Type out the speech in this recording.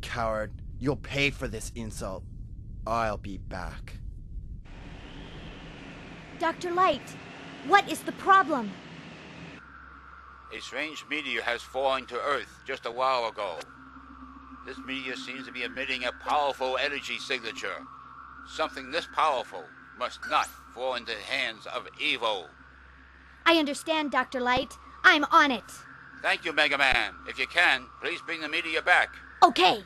coward. You'll pay for this insult. I'll be back. Dr. Light, what is the problem? A strange meteor has fallen to Earth just a while ago. This meteor seems to be emitting a powerful energy signature. Something this powerful must not fall into the hands of evil. I understand, Dr. Light. I'm on it. Thank you, Mega Man. If you can, please bring the meteor back. Okay.